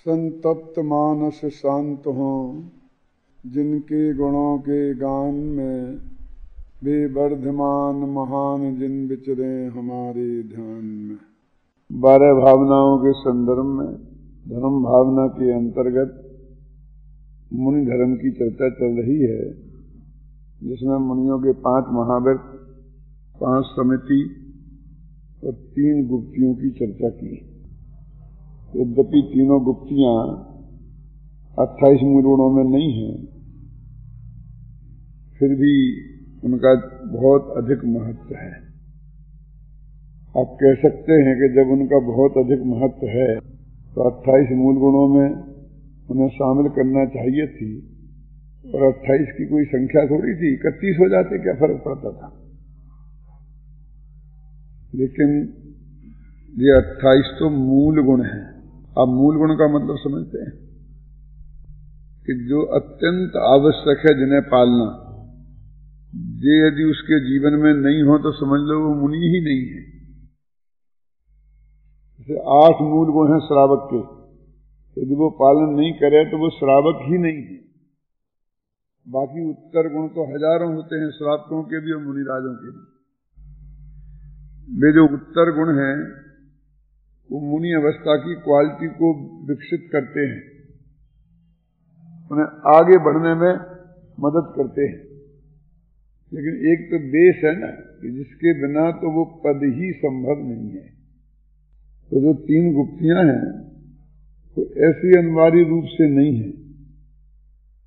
संतप्त मानस शांत हो। जिनके गुणों के गान में वे वर्धमान महान जिन विचरे हमारे ध्यान में। बारह भावनाओं के संदर्भ में, धर्म भावना के अंतर्गत मुनि धर्म की चर्चा चल रही है, जिसमें मुनियों के पाँच महावीर पाँच समिति और तीन गुप्तियों की चर्चा की। यद्यपि तीनों गुप्तियाँ अट्ठाईस मूल में नहीं है, फिर भी उनका बहुत अधिक महत्व है। आप कह सकते हैं कि जब उनका बहुत अधिक महत्व है तो अट्ठाईस मूल गुणों में उन्हें शामिल करना चाहिए थी और अट्ठाईस की कोई संख्या थोड़ी थी, इकतीस हो जाते क्या फ़र्क पड़ता था? लेकिन ये अट्ठाईस तो मूल गुण है। आप मूल गुण का मतलब समझते हैं कि जो अत्यंत आवश्यक है जिन्हें पालना, ये यदि उसके जीवन में नहीं हो तो समझ लो वो मुनि ही नहीं है। जैसे आठ मूल गुण हैं श्रावक के। यदि वो पालन नहीं करे तो वो श्रावक ही नहीं है। बाकी उत्तर गुण तो हज़ारों होते हैं श्रावकों के भी और मुनिराजों के भी। वे जो उत्तर गुण हैं वो मुनि अवस्था की क्वालिटी को विकसित करते हैं। उन्हें आगे बढ़ने में मदद करते हैं। लेकिन एक तो बेस है ना कि जिसके बिना तो वो पद ही संभव नहीं है। तो जो तीन गुप्तियाँ हैं तो ऐसी अनिवार्य रूप से नहीं है।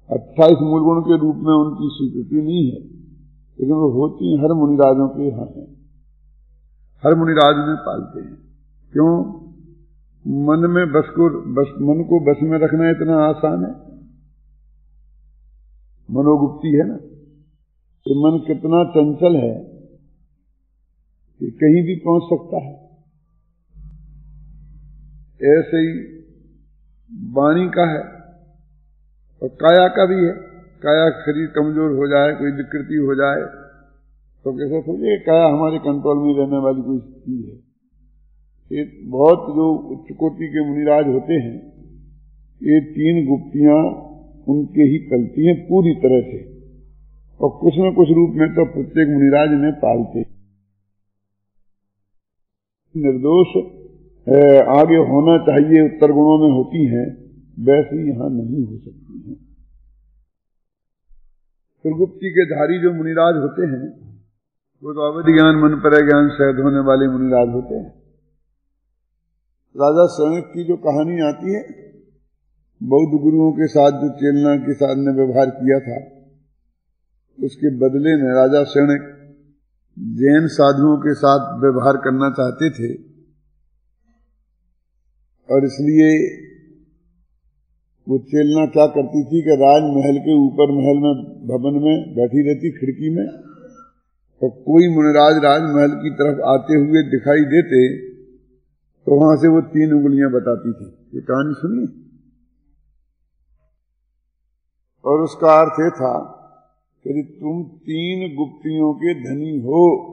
अट्ठाईस मूल गुण के रूप में उनकी स्वीकृति नहीं है, लेकिन वो होती हर मुनिराजों के यहाँ हर मुनिराज में पालते हैं। क्यों? मन में बस को, बस, मन को बस में रखना इतना आसान है? मनोगुप्ति है ना? कि मन कितना चंचल है कि कहीं भी पहुँच सकता है। ऐसे ही वाणी का है और काया का भी है। काया शरीर कमज़ोर हो जाए, कोई विकृति हो जाए तो कैसे सोचिए काया हमारे कंट्रोल में रहने वाली कोई चीज़ है। ये बहुत जो उच्च कोटि के मुनिराज होते हैं, ये तीन गुप्तियाँ उनके ही कलती हैं पूरी तरह से। और कुछ न कुछ रूप में तो प्रत्येक मुनिराज ने पालते निर्दोष आगे होना चाहिए उत्तर गुणों में होती हैं, वैसे यहाँ नहीं हो सकती है। त्रिगुप्ति के धारी जो मुनिराज होते हैं, वो तो अवधि ज्ञान, मन पर ज्ञान सहद होने वाले मुनिराज होते हैं। राजा सैनिक की जो कहानी आती है, बौद्ध गुरुओं के साथ जो चेलना के साथ ने व्यवहार किया था, उसके बदले में राजा सैनिक जैन साधुओं के साथ व्यवहार करना चाहते थे, और इसलिए वो चेलना क्या करती थी कि राजमहल के ऊपर महल में, भवन में बैठी रहती खिड़की में, और कोई मुनिराज राजमहल की तरफ़ आते हुए दिखाई देते तो वहाँ से वो तीन उंगलियाँ बताती थी। ये कहानी सुनिए। और उसका अर्थ ये था कि तुम तीन गुप्तियों के धनी हो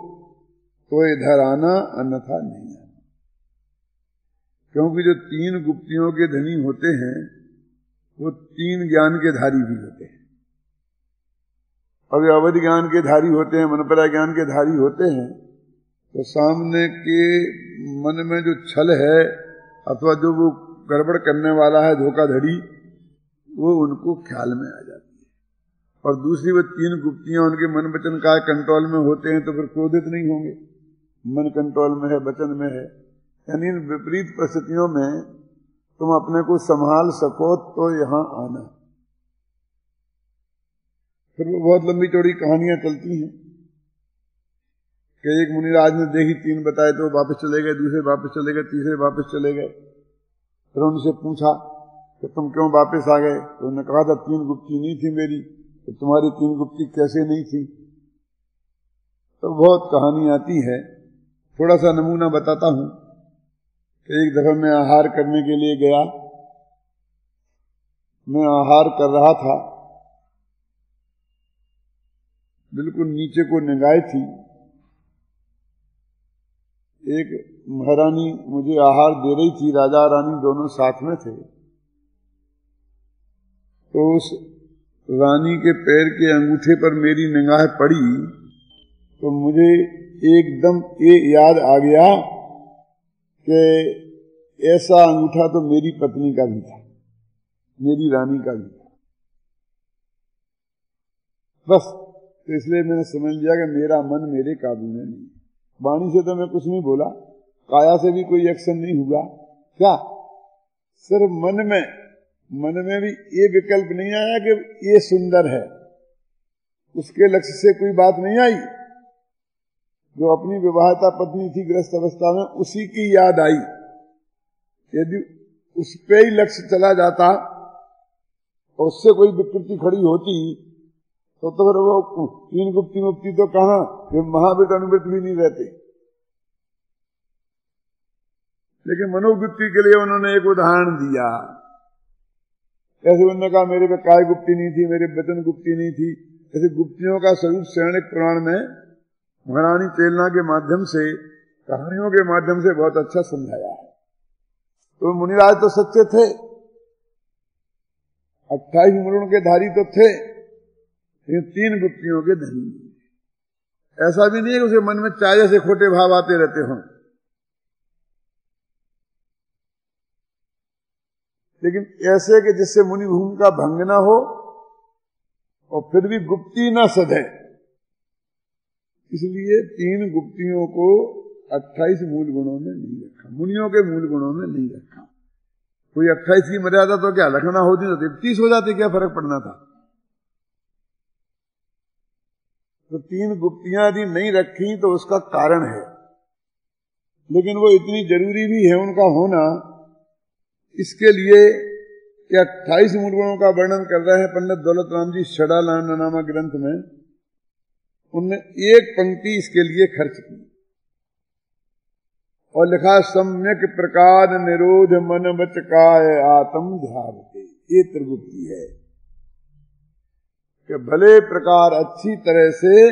तो इधर आना अन्यथा नहीं आना। क्योंकि जो तीन गुप्तियों के धनी होते हैं, वो तीन ज्ञान के धारी भी होते हैं। और अवधि ज्ञान के धारी होते हैं, मनपरा ज्ञान के धारी होते हैं तो सामने के मन में जो छल है, अथवा जो वो गड़बड़ करने वाला है, धोखाधड़ी, वो उनको ख्याल में आ जाती है। और दूसरी वो तीन गुप्तियाँ उनके मन वचन का कंट्रोल में होते हैं तो फिर क्रोधित नहीं होंगे। मन कंट्रोल में है, वचन में है। यानी इन विपरीत परिस्थितियों में तुम अपने को संभाल सको तो यहाँ आना। फिर वो बहुत लंबी चौड़ी कहानियाँ चलती हैं। कि एक मुनिराज ने देखी, तीन बताए तो वापस चले गए, दूसरे वापस चले गए, तीसरे वापस चले गए। फिर उनसे पूछा कि तुम क्यों वापस आ गए? तो उन्होंने कहा था तीन गुप्ती नहीं थी मेरी तो तुम्हारी तीन गुप्ती कैसे नहीं थी? तो बहुत कहानी आती है। थोड़ा सा नमूना बताता हूँ कि एक दफ़ा मैं आहार करने के लिए गया। मैं आहार कर रहा था। बिल्कुल नीचे को निगाह थी। एक महारानी मुझे आहार दे रही थी, राजा रानी दोनों साथ में थे। तो उस रानी के पैर के अंगूठे पर मेरी निगाह पड़ी तो मुझे एकदम ये याद आ गया कि ऐसा अंगूठा तो मेरी पत्नी का भी था, मेरी रानी का भी था। बस तो इसलिए मैंने समझ लिया कि मेरा मन मेरे काबू में नहीं वाणी से तो मैं कुछ नहीं बोला। काया से भी कोई एक्शन नहीं हुआ। क्या? सिर्फ़ मन में मन में भी ये विकल्प नहीं आया कि ये सुंदर है। उसके लक्ष्य से कोई बात नहीं आई। जो अपनी विवाहता पत्नी थी ग्रस्त अवस्था में, उसी की याद आई। यदि उस पे ही लक्ष्य चला जाता, और उससे कोई विकृति खड़ी होती तो तो फिर वो तीन गुप्ती मुक्ति तो कहा महावीर अनुवृत्त भी नहीं रहते। लेकिन मनोवृत्ति के लिए उन्होंने एक उदाहरण दिया। ऐसे उन्होंने कहा, मेरे पे काय गुप्ती नहीं थी, मेरे वेतन गुप्ती नहीं थी। ऐसे गुप्तियों का स्वरूप शरणिक पुराण में महारानी चेलना के माध्यम से, कहानियों के माध्यम से बहुत अच्छा समझाया है। तो मुनिराज तो सच्चे थे। अट्ठाईस मुरण के धारी तो थे। लेकिन तीन गुप्तियों के धनी ऐसा भी नहीं है कि उसे मन में चाय से खोटे भाव आते रहते हों। लेकिन ऐसे कि जिससे मुनि भूमि का भंग ना हो और फिर भी गुप्ती ना सधे। इसलिए तीन गुप्तियों को अट्ठाईस मूल गुणों में नहीं रखा। मुनियों के मूल गुणों में नहीं रखा। कोई अट्ठाईस की मर्यादा तो क्या? रखना होती तो तीस हो जाती, क्या फ़र्क पड़ना था? तो तीन गुप्तियाँ यदि नहीं रखी तो उसका कारण है। लेकिन वो इतनी ज़रूरी भी है उनका होना, इसके लिए अट्ठाईस मूल गुणों का वर्णन कर रहे हैं पंडित दौलत राम जी षडा नामक ग्रंथ में, उनने एक पंक्ति इसके लिए खर्च की। और लिखा, सम्यक प्रकार निरोध मन बचकाय आत्म ध्यान ये त्रिगुप्ति है। कि भले प्रकार अच्छी तरह से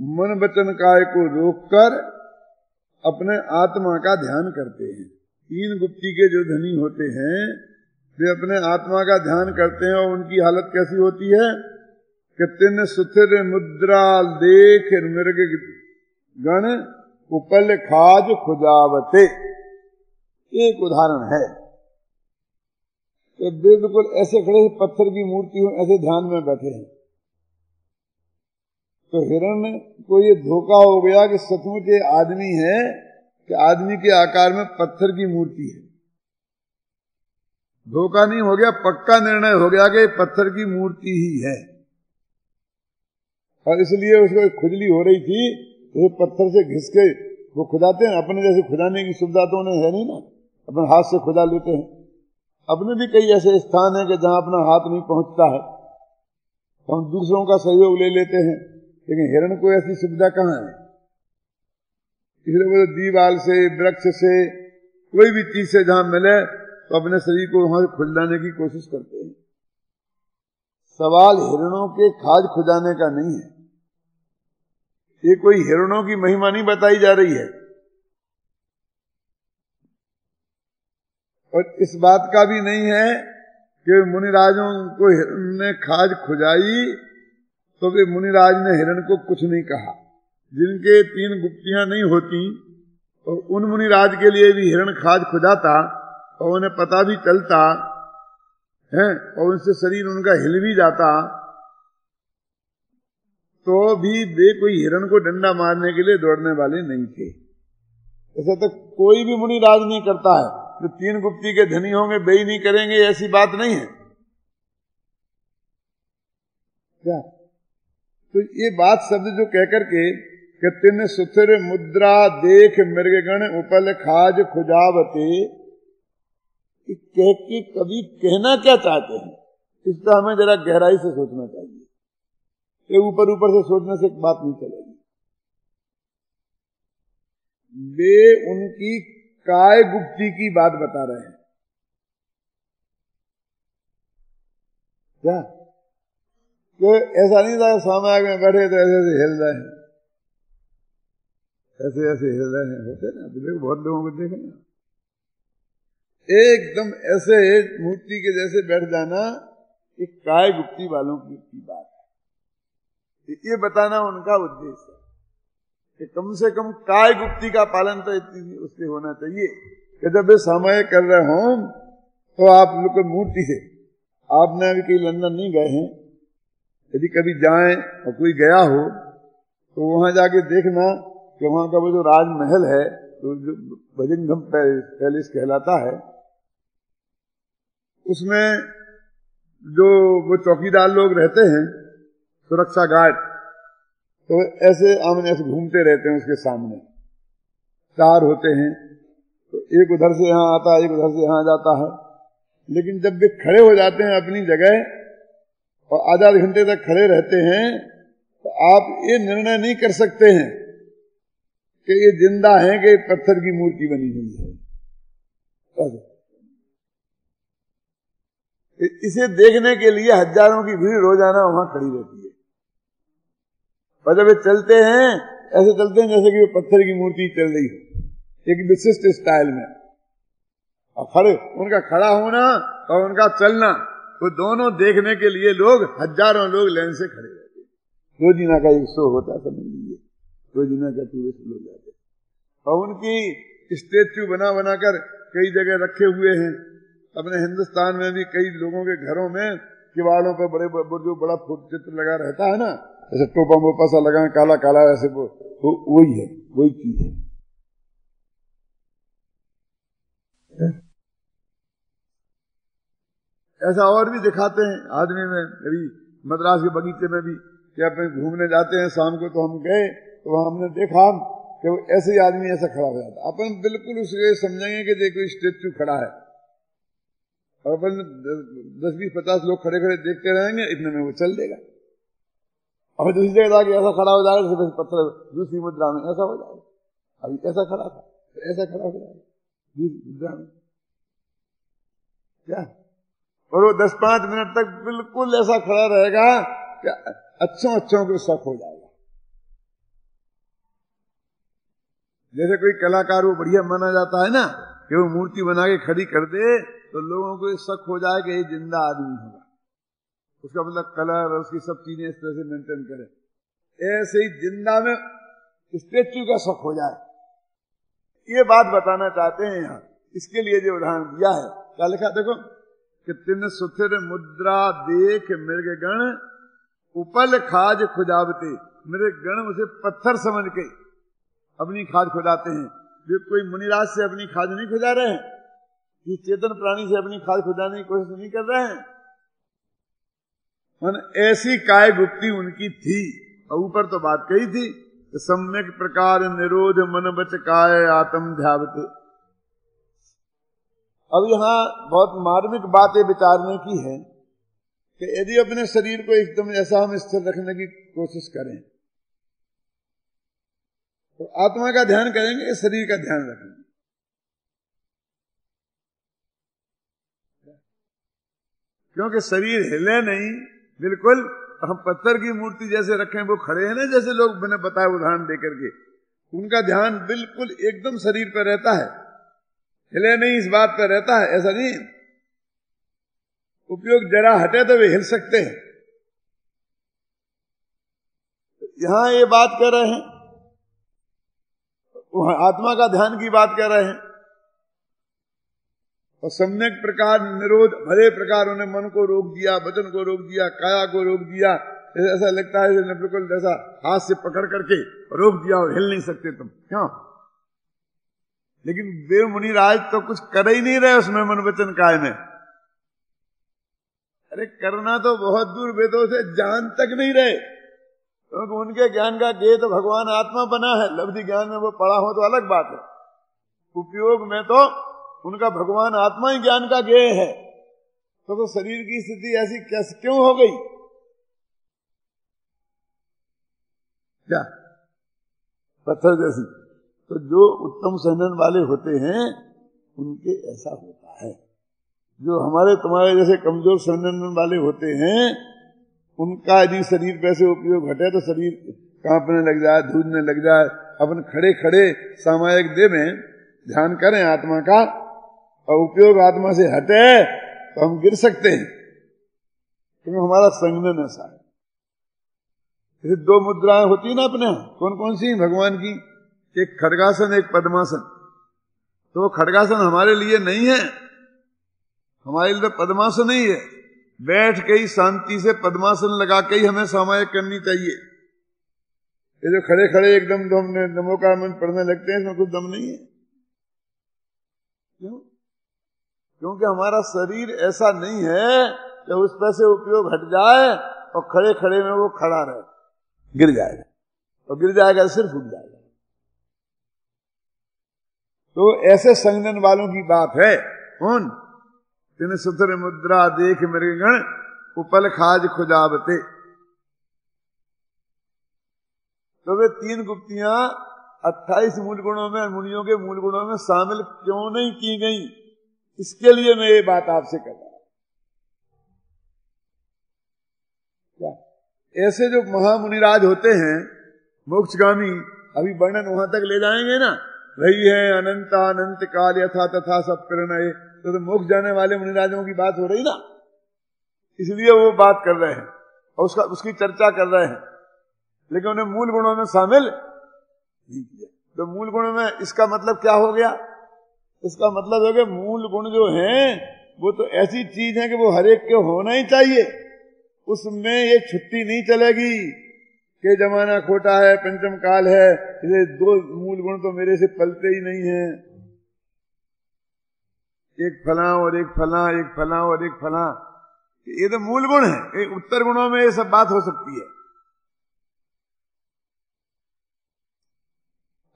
मन वचन काय को रोककर अपने आत्मा का ध्यान करते हैं। तीन गुप्ती के जो धनी होते हैं, वे अपने आत्मा का ध्यान करते हैं और उनकी हालत कैसी होती है? कि तिन सुथिर मुद्रा देख मृग गण, उपल खाज खुजावते। एक उदाहरण है। कि बिल्कुल ऐसे खड़े पत्थर की मूर्ति हो, ऐसे ध्यान में बैठे हैं। तो हिरण को ये धोखा हो गया कि सचमुच ये आदमी है, कि आदमी के आकार में पत्थर की मूर्ति है। धोखा नहीं हो गया, पक्का निर्णय हो गया कि पत्थर की मूर्ति ही है। और इसलिए उसको खुजली हो रही थी तो पत्थर से घिस के वो खुदाते हैं, अपने जैसे खुदाने की सुविधा तो उन्हें है नहीं ना, अपने हाथ से खुदा लेते हैं। अपने भी कई ऐसे स्थान है कि जहाँ अपना हाथ नहीं पहुँचता है। तो हम दूसरों का सहयोग ले लेते हैं। लेकिन हिरण को ऐसी सुविधा कहाँ है? इसलिए वो दीवाल से, वृक्ष से, कोई भी चीज़ से जहाँ मिले तो अपने शरीर को वहाँ खुलदाने की कोशिश करते हैं। सवाल हिरणों के खाज खुजाने का नहीं है। ये कोई हिरणों की महिमा नहीं बताई जा रही है। और इस बात का भी नहीं है कि मुनिराजों को हिरण ने खाज खुजाई तो वे मुनिराज ने हिरण को कुछ नहीं कहा। जिनके तीन गुप्तियाँ नहीं होती और तो उन मुनिराज के लिए भी हिरण खाज खुजाता और उन्हें पता भी चलता, है, और उनसे शरीर उनका हिल भी जाता तो भी वे कोई हिरण को डंडा मारने के लिए दौड़ने वाले नहीं थे। ऐसा तो कोई भी मुनि राज नहीं करता है। जो तीन गुप्ती के धनी होंगे वे नहीं करेंगे ऐसी बात नहीं है। क्या? तो ये बात शब्द जो कहकर के कि तिन सुथिर मुद्रा देख मृगगण उपल खाज खुजावते कह के कभी कहना क्या चाहते हैं? इसका हमें जरा गहराई से सोचना चाहिए। ये ऊपर ऊपर से सोचने से बात नहीं चलेगी। वे उनकी काय गुप्ती की बात बता रहे हैं? क्या? तो ऐसा नहीं था स्वामी आगे बैठे तो ऐसे ऐसे हिल रहे हैं। ऐसे ऐसे हिल रहे हैं। होते ना तो देखो, बहुत लोगों को देखे ना एकदम ऐसे मूर्ति के जैसे बैठ जाना, एक काय गुप्ती वालों की बात है। ये बताना उनका उद्देश्य है। कि कम से कम काय गुप्ती का पालन तो इतनी उससे होना चाहिए। कि जब समय कर रहे हो तो आप लोग मूर्ति से। आपने अभी कहीं लंदन नहीं गए हैं। यदि कभी जाए और कोई गया हो तो वहाँ जाके देखना कि वहाँ का वो जो राजमहल है तो जो भजिंगम पैलेस कहलाता है, उसमें जो वो चौकीदार लोग रहते हैं, सुरक्षा गार्ड तो ऐसे आमने ऐसे घूमते रहते हैं उसके सामने। चार होते हैं तो एक उधर से यहाँ आता है, एक उधर से यहाँ जाता है। लेकिन जब वे खड़े हो जाते हैं अपनी जगह, और आधा घंटे तक खड़े रहते हैं तो आप ये निर्णय नहीं कर सकते हैं कि ये ज़िंदा है कि पत्थर की मूर्ति बनी हुई है। इसे देखने के लिए हज़ारों की भीड़ रोज़ाना वहाँ खड़ी रहती है। और जब ये चलते हैं, ऐसे चलते हैं जैसे कि वो पत्थर की मूर्ति चल रही है। एक विशिष्ट स्टाइल में। और खड़े, उनका खड़ा होना और उनका चलना, वो दोनों देखने के लिए लोग, हज़ारों लोग लाइन से खड़े रहते रोजीना का एक शो होता समझ लीजिए। रोजीना का टूरिस्ट लोग जाते और उनकी स्टेच्यू बना बनाकर कई जगह रखे हुए हैं। अपने हिंदुस्तान में भी कई लोगों के घरों में किवाड़ों पर बड़े जो बड़ा चित्र लगा रहता है ना ऐसे टोपा मोपा सा लगा काला काला ऐसे वो तो वही है, वही चीज़ है। ऐसा और भी दिखाते हैं, आदमी में अभी मद्रास के बगीचे में भी, कि अपने घूमने जाते हैं, शाम को तो हम गए तो वहाँ हमने देखा कि वो ऐसे ही आदमी ऐसा खड़ा हो जाता अपन बिल्कुल उसके समझेंगे कि देखो स्टेच्यू खड़ा है। और अपन दस बीस, पचास लोग खड़े खड़े देखते रहेंगे, इतने में वो चल देगा। और दूसरी जगह जाके ऐसा खड़ा हो जाएगा तो पत्थर, दूसरी मुद्रा में ऐसा हो जाएगा अभी ऐसा खड़ा था ऐसा खड़ा हो जाएगा दूसरी मुद्रा में। क्या? और वो दस पाँच मिनट तक बिल्कुल ऐसा खड़ा रहेगा कि अच्छों अच्छों को शक हो जाएगा। जैसे कोई कलाकार वो बढ़िया माना जाता है ना, कि वो मूर्ति बना के खड़ी कर दे तो लोगों को शक हो जाए कि ये ज़िंदा आदमी होगा। उसका मतलब कलर और उसकी सब चीज़ें इस तरह से मेंटेन करे। ऐसे ही ज़िंदा में स्टेच्यू का शक हो जाए। ये बात बताना चाहते हैं यहाँ। इसके लिए जो उदाहरण दिया है, क्या लिखा देखो, कि तिन सुथिर मुद्रा देख मृग गण, उपल खाज खुजावते। मेरे गण उसे पत्थर समझ के अपनी खाद खुदाते हैं। वे कोई मुनिराज से अपनी खाद नहीं खुदा रहे हैं। चेतन प्राणी से अपनी खाद खुदाने की कोशिश नहीं कर रहे हैं। मन ऐसी काय गुप्ती उनकी थी। और ऊपर तो बात कही थी सम्यक प्रकार निरोध मन बच काय आत्म ध्यावते। अब यहाँ बहुत मार्मिक बातें विचारने की है कि यदि अपने शरीर को एकदम ऐसा हम स्थिर रखने की कोशिश करें तो आत्मा का ध्यान करेंगे, शरीर का ध्यान रखेंगे। क्योंकि शरीर हिले नहीं बिल्कुल, हम पत्थर की मूर्ति जैसे रखे, वो खड़े हैं ना, जैसे लोग मैंने बताया उदाहरण देकर के। उनका ध्यान बिल्कुल एकदम शरीर पर रहता है। हिले नहीं इस बात पर रहता है, ऐसा नहीं। उपयोग जरा हटे तो वे हिल सकते हैं। यहाँ ये बात कर रहे हैं। आत्मा का ध्यान की बात कर रहे हैं। और सम्यक प्रकार निरोध, भले प्रकार उन्हें मन को रोक दिया, वचन को रोक दिया, काया को रोक दिया ऐसा लगता है बिल्कुल जैसा हाथ से पकड़ करके रोक दिया और हिल नहीं सकते तुम। क्यों? लेकिन देव मुनि राज तो कुछ कर ही नहीं रहे उसमें मन वचन काय में। अरे करना तो बहुत दूर वेदों से जान तक नहीं रहे। क्योंकि तो उनके ज्ञान का गेय तो भगवान आत्मा बना है, लब्धि ज्ञान में वो पड़ा हो तो अलग बात है। उपयोग में तो उनका भगवान आत्मा ही ज्ञान का गेय है। तो, तो शरीर की स्थिति ऐसी कैसे क्यों हो गई? क्या? पत्थर जैसी। तो जो उत्तम सहनन वाले होते हैं उनके ऐसा होता है। जो हमारे तुम्हारे जैसे कमज़ोर सहनन वाले होते हैं उनका यदि शरीर पैसे उपयोग घटे तो शरीर कांपने लग जाए धूजने लग जाए। अपन खड़े खड़े सामायिक दे में ध्यान करें आत्मा का और उपयोग आत्मा से हटे तो हम गिर सकते हैं। क्योंकि हमारा संगठन ऐसा है। दो मुद्राएँ होती है ना अपने कौन कौन सी? भगवान की एक खड़गासन, एक पद्मासन। तो वो खड़गासन हमारे लिए नहीं है। हमारे लिए तो पद्मासन नहीं है। बैठ के ही शांति से पद्मासन लगा के ही हमें सामायिक करनी चाहिए। ये जो खड़े खड़े एकदम तो हमने नमो का मन पढ़ने लगते हैं, इसमें कुछ दम नहीं है। क्यों? क्योंकि हमारा शरीर ऐसा नहीं है कि उस पर से उपयोग हट जाए और खड़े खड़े में वो खड़ा रहे। गिर जाएगा। और गिर जाएगा सिर्फ़ उठ जाएगा। तो ऐसे संगन वालों की बात है। कौन? तीन सुथर मुद्रा देख मृगण, उपल खाज खुजाबते तो वे तीन गुप्तियाँ अट्ठाईस मूल गुणों में मुनियों के मूल गुणों में शामिल क्यों नहीं की गई? इसके लिए मैं ये बात आपसे कर रहा क्या? ऐसे जो महामुनिराज होते हैं मोक्षगामी अभी वर्णन वहाँ तक ले जाएँगे ना? रही है अनंत अनंत काल यथा तथा सब प्रणय तो, तो मोक्ष जाने वाले मुनिराजों की बात हो रही ना? इसलिए वो बात कर रहे हैं और उसका उसकी चर्चा कर रहे हैं। लेकिन उन्हें मूल गुणों में शामिल नहीं किया। तो मूल गुणों में इसका मतलब क्या हो गया? इसका मतलब है कि मूल गुण जो हैं, वो तो ऐसी चीज़ है कि वो हरेक के होना ही चाहिए। उसमें ये छुट्टी नहीं चलेगी कि जमाना खोटा है, पंचम काल है, ये दो मूल गुण तो मेरे से पलते ही नहीं है। एक फला और एक फला एक फला और एक फला। ये तो मूल गुण है उत्तर गुणों में ये सब बात हो सकती है।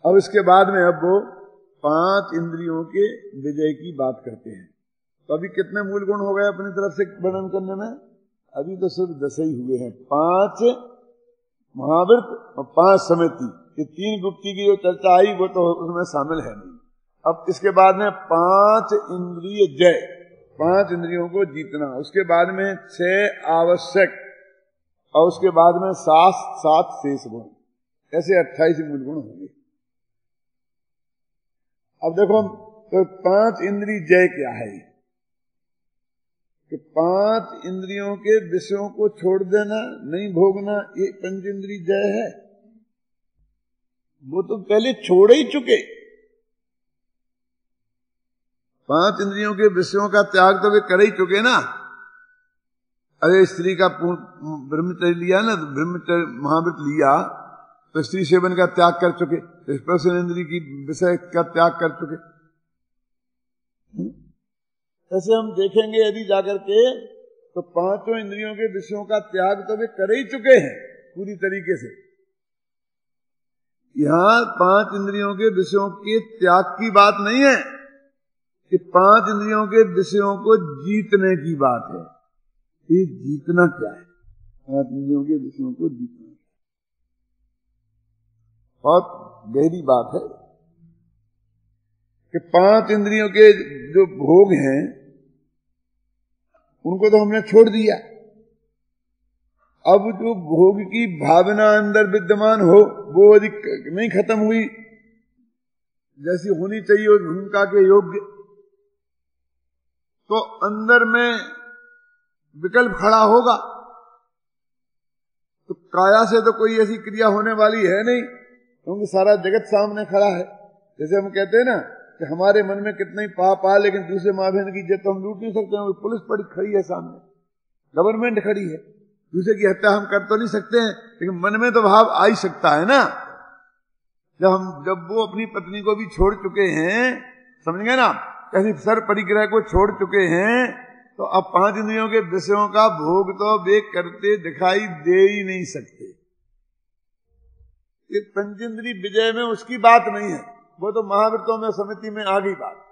अब इसके बाद में अब वो पाँच इंद्रियों के विजय की बात करते हैं। तो अभी कितने मूल गुण हो गए अपनी तरफ़ से वर्णन करने में? अभी तो सिर्फ़ दस ही हुए हैं। पाँच महावृत और पाँच समिति। ये तीन गुप्ती की जो चर्चा आई, वो तो उसमें शामिल है नहीं। अब इसके बाद में पाँच इंद्रिय जय। पाँच इंद्रियों को जीतना। उसके बाद में छह आवश्यक। और उसके बाद में सात सात शेष गुण। ऐसे अट्ठाईस मूल गुण होंगे। अब देखो तो पाँच इंद्री जय क्या है? कि पाँच इंद्रियों के विषयों को छोड़ देना, नहीं भोगना, ये पंच इंद्री जय है। वो तो पहले छोड़ ही चुके। पाँच इंद्रियों के विषयों का त्याग तो वे कर ही चुके ना। अरे स्त्री का ब्रह्मचर्य लिया ना तो ब्रह्मचर्य महावृत लिया। तो स्त्री सेवन का त्याग कर चुके स्पर्शन इंद्री की विषय का त्याग कर चुके। ऐसे हम देखेंगे यदि जाकर के तो पाँचों इंद्रियों के विषयों का त्याग तो वे कर ही चुके हैं, पूरी तरीके से। यहाँ पाँच इंद्रियों के विषयों के त्याग की बात नहीं है, कि पाँच इंद्रियों के विषयों को जीतने की बात है। ये जीतना क्या है? पाँच इंद्रियों के विषयों को जीतना। बहुत गहरी बात है कि पाँच इंद्रियों के जो भोग हैं, उनको तो हमने छोड़ दिया। अब जो भोग की भावना अंदर विद्यमान हो, वो यदि नहीं खत्म हुई, जैसी होनी चाहिए उस भूमिका के योग्य तो अंदर में विकल्प खड़ा होगा। तो काया से तो कोई ऐसी क्रिया होने वाली है नहीं। क्योंकि सारा जगत सामने खड़ा है। जैसे हम कहते हैं ना कि हमारे मन में कितने ही पाप आ लेकिन दूसरे माँ बहन की इज़्ज़त तो हम लूट नहीं सकते हैं। पुलिस पड़ी खड़ी है सामने। गवर्नमेंट खड़ी है। दूसरे की हत्या हम कर तो नहीं सकते हैं, लेकिन मन में तो भाव आ ही सकता है ना। जब हम, जब वो अपनी पत्नी को भी छोड़ चुके हैं, समझ गए ना? कहीं सर परिग्रह को छोड़ चुके हैं तो अब पाँच इंद्रियों के विषयों का भोग तो वे करते दिखाई दे ही नहीं सकते। ये पंचेंद्री विजय में उसकी बात नहीं है। वो तो महावृतों में समिति में आ गई बात।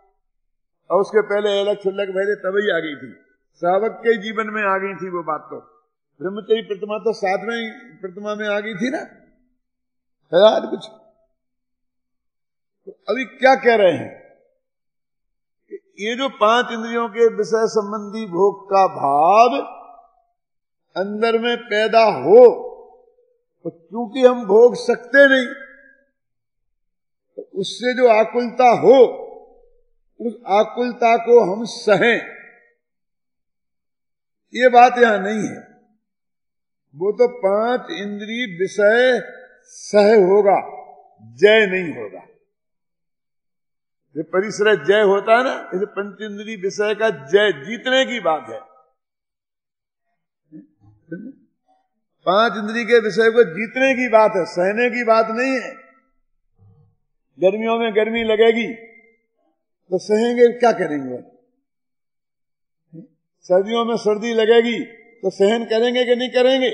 और उसके पहले अलग छुल्लक पहले तभी आ गई थी। सावक के जीवन में आ गई थी वो बात तो। ब्रह्मचरी प्रतिमा तो सातवें प्रतिमा में आ गई थी ना? है यार कुछ? तो अभी क्या कह रहे हैं? ये जो पाँच इंद्रियों के विषय संबंधी भोग का भाव अंदर में पैदा हो तो क्योंकि हम भोग सकते नहीं तो उससे जो आकुलता हो, उस आकुलता को हम सहें। ये बात यहाँ नहीं है। वो तो पाँच इंद्री विषय सह होगा, जय नहीं होगा। ये परिसर जय होता है ना, इसे पंच इंद्री विषय का जय जीतने की बात है। पाँच इंद्री के विषय को जीतने की बात है, सहने की बात नहीं है। गर्मियों में गर्मी लगेगी तो सहेंगे, क्या करेंगे? सर्दियों में सर्दी लगेगी तो सहन करेंगे कि नहीं करेंगे?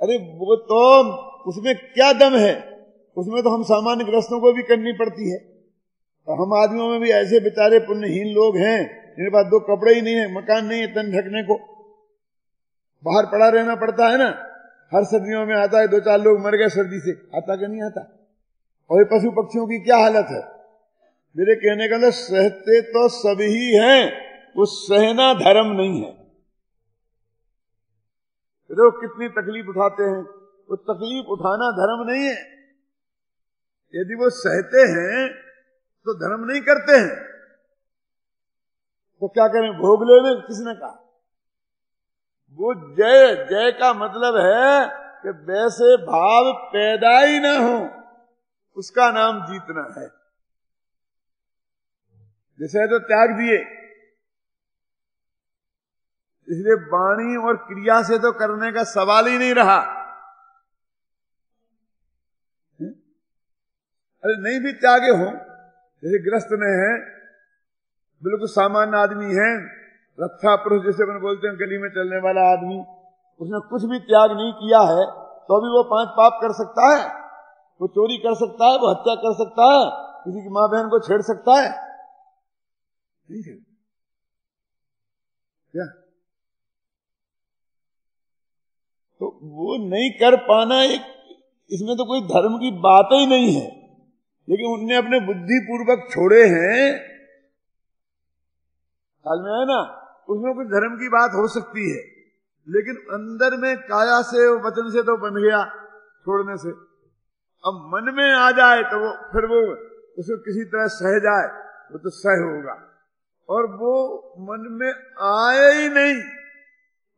अरे, वो तो उसमें क्या दम है? उसमें तो हम सामान्य ग्रस्तों को भी करनी पड़ती है। तो हम आदमियों में भी ऐसे बेचारे पुण्यहीन लोग हैं, जिनके पास दो कपड़े ही नहीं है, मकान नहीं है, तन ढकने को। बाहर पड़ा रहना पड़ता है ना। हर सर्दियों में आता है दो चार लोग मर गए सर्दी से। आता क्या नहीं आता? और ये पशु पक्षियों की क्या हालत है? मेरे कहने का मतलब सहते तो सभी हैं वो सहना धर्म नहीं है। देखो कितनी तकलीफ़ उठाते हैं। वो तकलीफ़ उठाना धर्म नहीं है। यदि वो सहते हैं तो धर्म नहीं करते हैं। तो क्या करें? भोग ले ले? किसने कहा? वो जय जय का मतलब है कि वैसे भाव पैदा ही ना हो, उसका नाम जीतना है। जैसे तो त्याग दिए। इसलिए वाणी और क्रिया से तो करने का सवाल ही नहीं रहा। अरे नहीं भी त्यागे हो, जैसे ग्रस्त में है, बिल्कुल सामान्य आदमी है रक्षा पुरुष जैसे अपन बोलते हैं गली में चलने वाला आदमी, उसने कुछ भी त्याग नहीं किया है तो भी वो पाँच पाप कर सकता है। वो चोरी कर सकता है, वो हत्या कर सकता है, किसी की माँ बहन को छेड़ सकता है। ठीक है। क्या? तो वो नहीं कर पाना एक, इसमें तो कोई धर्म की बात ही नहीं है। लेकिन उनने अपने बुद्धि पूर्वक छोड़े हैं। हाल में है ना? उसमें कुछ धर्म की बात हो सकती है, लेकिन अंदर में काया से, वचन से तो बन गया छोड़ने से। अब मन में आ जाए तो वो, फिर वो, उसको किसी तरह सह जाए, वो तो सह होगा। और वो मन में आए ही नहीं।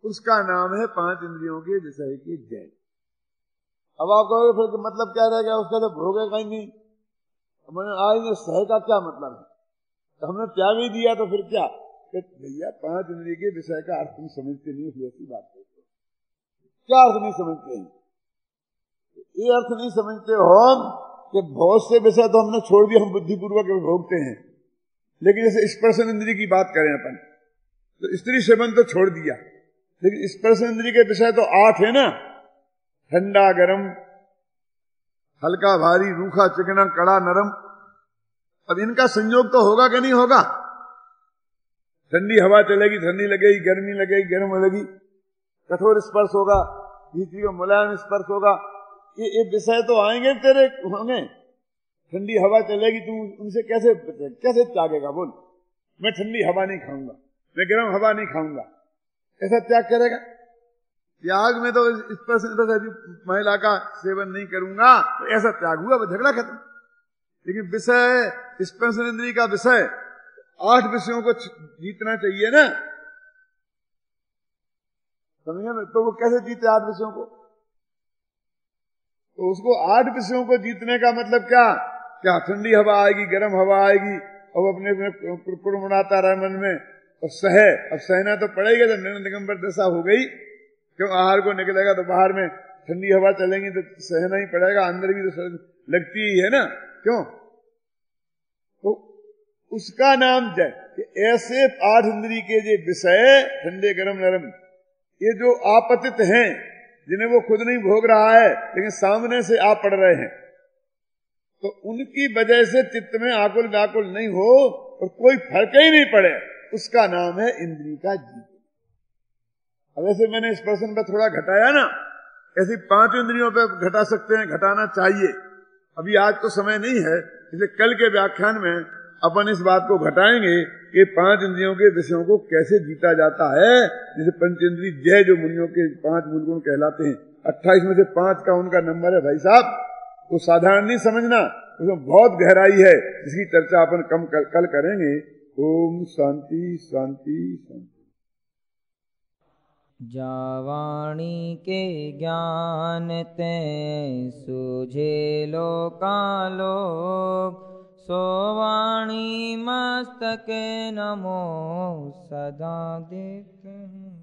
उसका नाम है पाँच इंद्रियों के विषय की जय। अब आप कहोगे, फिर तो मतलब क्या रह गया? उसका तो भोगे कहीं नहीं। मैंने आज सह का क्या मतलब है? तो हमने त्याग ही दिया तो फिर क्या? भैया, पाँच इंद्रिय के विषय का अर्थ तुम समझते नहीं हो ऐसी बात करते क्या अर्थ नहीं समझते हैं? ये अर्थ नहीं समझते हो कि बहुत से विषय तो हमने छोड़ दिया हम बुद्धिपूर्वक भोगते हैं। लेकिन जैसे स्पर्शन इंद्रिय की बात करें अपन तो स्त्री सेवन तो छोड़ दिया, लेकिन स्पर्शन इंद्रिय के विषय तो आठ है ना। ठंडा गरम, हल्का भारी, रूखा चिकना, कड़ा नरम। अब इनका संयोग तो होगा कि नहीं होगा? ठंडी हवा चलेगी, ठंडी लगेगी, गर्मी लगेगी, गर्म लगेगी। कठोर स्पर्श होगा, भीतरी का मुलायम स्पर्श होगा। ये ये विषय तो आएँगे तेरे होंगे। ठंडी हवा चलेगी, तू उनसे कैसे कैसे त्यागेगा, बोल। मैं ठंडी हवा नहीं खाऊँगा, मैं गर्म हवा नहीं खाऊँगा। ऐसा त्याग करेगा? त्याग में तो स्पर्श महिला का सेवन नहीं करूँगा तो ऐसा त्याग हुआ झगड़ा खत्म। लेकिन विषय, स्पर्श इंद्री का विषय आठ विषयों को जीतना चाहिए ना। समझे ना? तो वो कैसे जीते आठ विषयों को? तो उसको आठ विषयों को जीतने का मतलब क्या? क्या ठंडी हवा आएगी, गर्म हवा आएगी, अब अपने अपने कुड़मुड़ाता रहे मन में। और सहे, अब सहना तो पड़ेगा जब निर्णय दिगंबर दशा हो गई। क्यों? आहार को निकलेगा तो बाहर में ठंडी हवा चलेंगी तो सहना ही पड़ेगा, अंदर भी तो लगती ही है ना। क्यों? उसका नाम जय। ऐसे आठ इंद्री के जो विषय ठंडे गरम नरम, ये जो आपतित हैं, जिन्हें वो खुद नहीं भोग रहा है, लेकिन सामने से आप पड़ रहे हैं तो उनकी वजह से चित्त में आकुल व्याकुल नहीं हो और कोई फ़र्क ही नहीं पड़े। उसका नाम है इंद्री का जीवन अब ऐसे मैंने इस प्रश्न पर थोड़ा घटाया ना, ऐसी पाँच इंद्रियों पर घटा सकते हैं, घटाना चाहिए। अभी आज तो समय नहीं है इसलिए कल के व्याख्यान में अपन इस बात को घटाएँगे कि पाँच इंद्रियों के विषयों को कैसे जीता जाता है? जैसे पंचेंद्री जय जो मुनियों के पाँच मूल गुण कहलाते हैं। अट्ठाईस में से पाँच का उनका नंबर है भाई साहब। वो साधारण नहीं समझना उसमें बहुत गहराई है। जिसकी चर्चा अपन कम कल, कल करेंगे। ओम शांति शांति शांति। जावाणी के ज्ञान ते सूझे लोकालोक सोवाणी मस्तके नमो सदा देते हैं